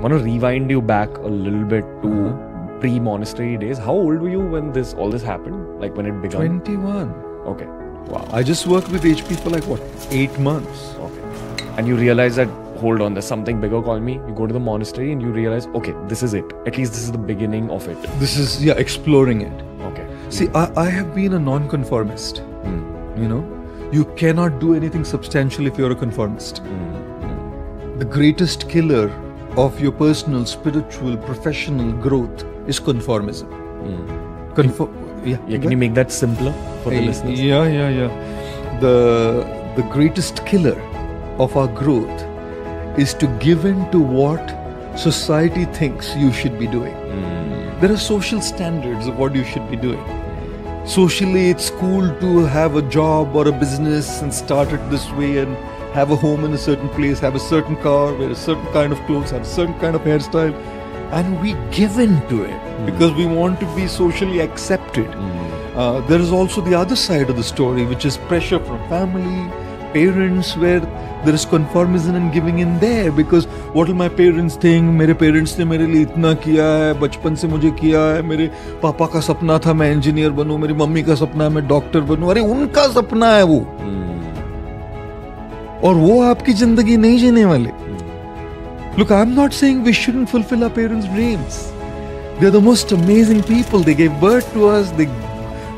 want to rewind you back a little bit to Uh-huh. pre-monastery days. How old were you when this all this happened? Like when it began? 21. Okay. Wow. I just worked with HP for like what, eight months. Okay. And you realize that hold on, there's something bigger. Call me. You go to the monastery and you realize, okay, this is it. At least this is the beginning of it. This is, yeah, exploring it. Okay. See, I, I have been a non-conformist. Hmm. You know, you cannot do anything substantial if you're a conformist. Hmm. The greatest killer of your personal, spiritual, professional growth is conformism. Conform. Yeah. Hmm. Yeah, can you make that simpler for the listeners? Yeah, yeah, yeah. The the greatest killer of our growth is to give in to what society thinks you should be doing. Hmm. There are social standards of what you should be doing. Socially, it's cool to have a job or a business and start it this way and have a home in a certain place, have a certain car, wear a certain kind of clothes, have a certain kind of hairstyle. And we give in to it because we want to be socially accepted. Uh, there is also the other side of the story, which is pressure from family, parents, where there is conformism and giving in there because what will my parents think? मेरे parents ने मेरे लिए इतना किया है बचपन से मुझे किया है मेरे पापा का सपना था मैं इंजीनियर बनूं मेरी मम्मी का सपना है मैं डॉक्टर बनूं अरे उनका सपना है वो और वो आपकी जिंदगी नहीं जीने वाले Look, I'm not saying we shouldn't fulfill our parents' dreams. They're the most amazing people. They gave birth to us, they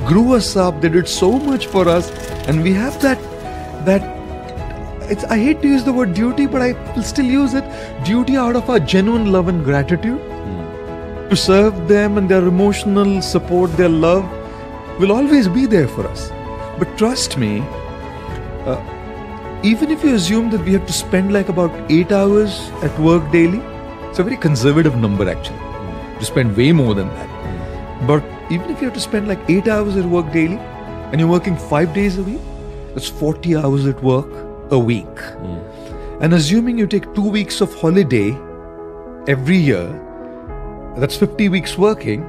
grew us up, they did so much for us, and we have that that it's I hate to use the word duty, but I will still use it. Duty out of our genuine love and gratitude to serve them and their emotional support, their love will always be there for us. But trust me, uh, even if you assume that we have to spend like about eight hours at work daily, it's a very conservative number actually. To spend way more than that. But even if you have to spend like eight hours at work daily and you're working five days a week, that's 40 hours at work a week. Hmm. And assuming you take two weeks of holiday every year, that's 50 weeks working,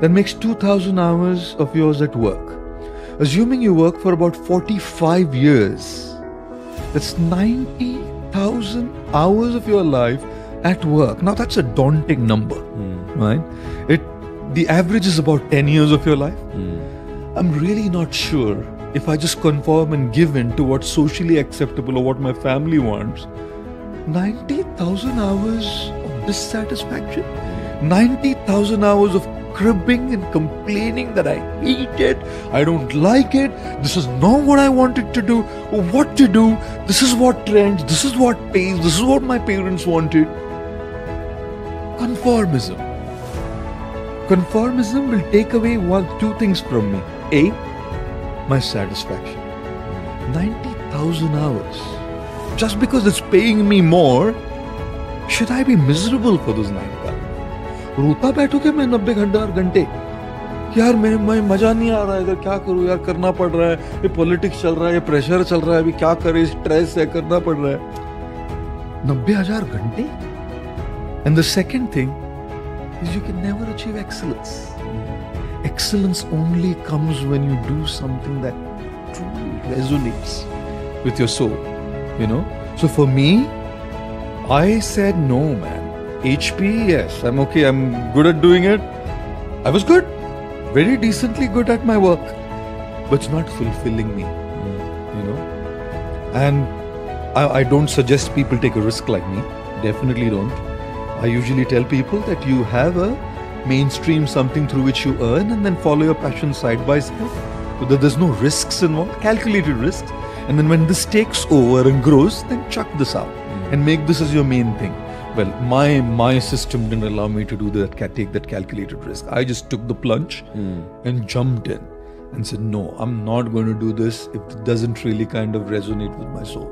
that makes 2000 hours of yours at work. Assuming you work for about 45 years, that's 90,000 hours of your life at work. Now that's a daunting number, hmm. right? It the average is about 10 years of your life. Hmm. I'm really not sure if I just conform and give in to what's socially acceptable or what my family wants. 90,000 hours of dissatisfaction, hmm. 90,000 hours of cribbing and complaining that I hate it, I don't like it, this is not what I wanted to do, what to do, this is what trends, this is what pays, this is what my parents wanted. Conformism. Conformism will take away one, two things from me. A, my satisfaction. 90,000 hours. Just because it's paying me more, should I be miserable for those 90,000? रोता बैठो के मैं नब्बे घंटे और घंटे? यार मैं मैं मज़ा नहीं आ रहा है अगर क्या करूँ यार? करना पड़ रहा है, ये पॉलिटिक्स चल रहा है, ये प्रेशर चल रहा है, अभी क्या करें? स्ट्रेस है, करना पड़ रहा है। नब्बे हज़ार घंटे? And the second thing is you can never achieve excellence excellence only comes when you do something that resonates with your soul you know so for me I said no man HP, yes, I'm okay. I'm good at doing it. I was good. Very decently good at my work. But it's not fulfilling me. You know? And I, I don't suggest people take a risk like me. Definitely don't. I usually tell people that you have a mainstream something through which you earn and then follow your passion side by side. So that there's no risks involved, calculated risks. And then when this takes over and grows, then chuck this out mm. and make this as your main thing Well, my my system didn't allow me to do that, ca- take that calculated risk. I just took the plunge and jumped in and said, no, I'm not going to do this if it doesn't really kind of resonate with my soul.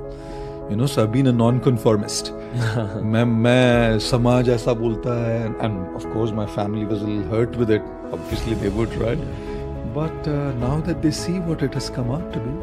You know, so I've been a non-conformist. मैं मैं समाज ऐसा बोलता है and of course my family was a little hurt with it obviously they would right but uh, now that they see what it has come out to be